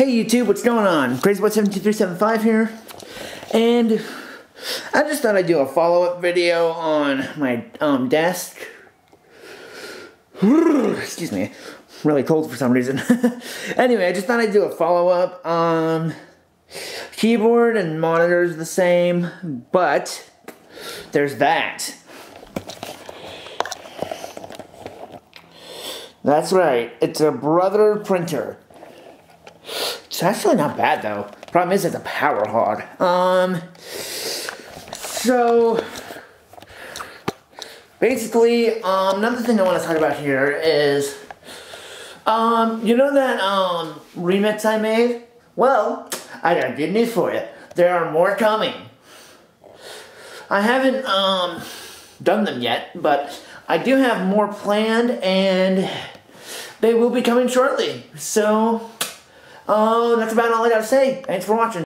Hey YouTube, what's going on? CrazyBoy72375 here. And I just thought I'd do a follow-up video on my um, desk. Excuse me, really cold for some reason. anyway, I just thought I'd do a follow-up. Um, keyboard and monitor's the same, but there's that. That's right, it's a Brother printer. It's actually not bad though. Problem is, it's a power hog. Um, so basically, um, another thing I want to talk about here is, um, you know that um remix I made? Well, I got good news for you. There are more coming. I haven't um done them yet, but I do have more planned, and they will be coming shortly. So. Oh, that's about all I gotta say. Thanks for watching.